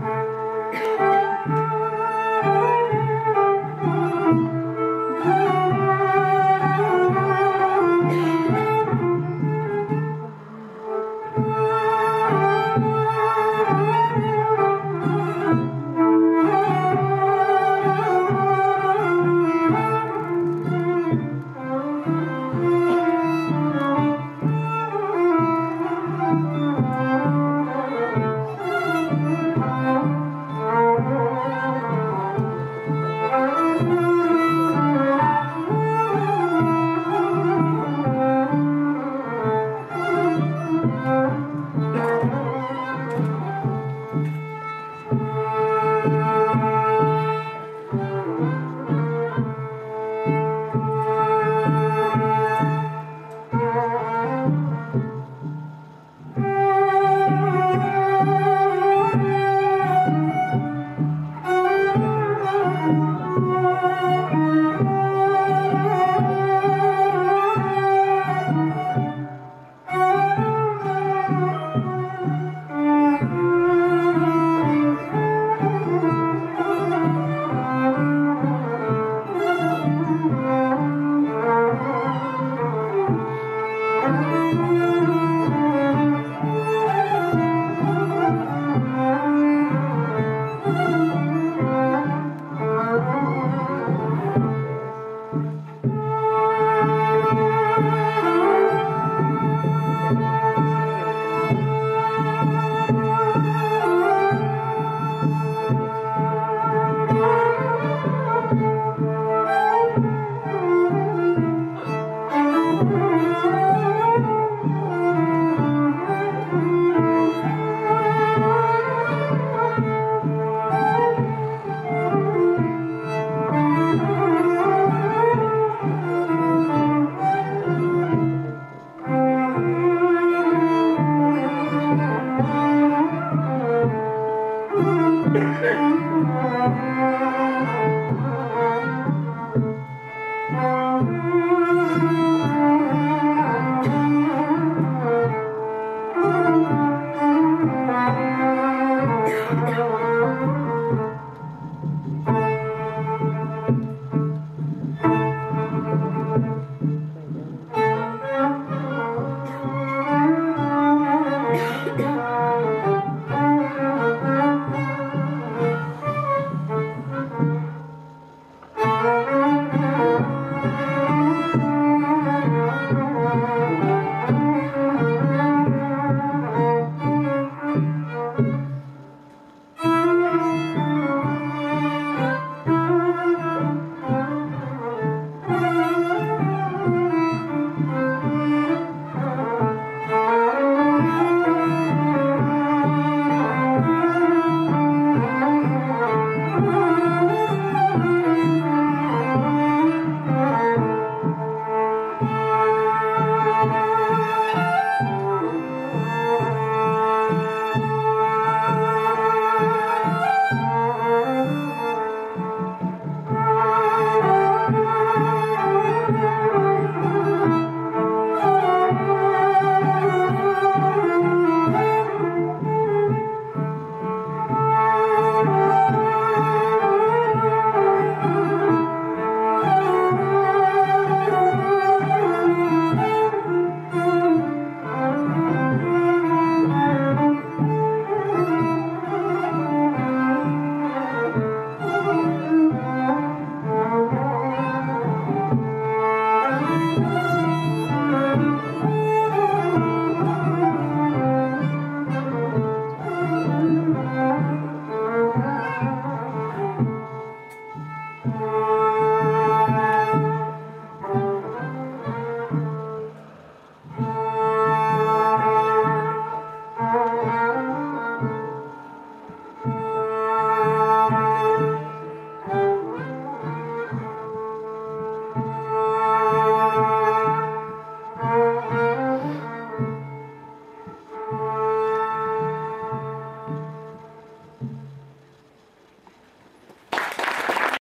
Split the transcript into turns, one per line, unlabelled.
Bye.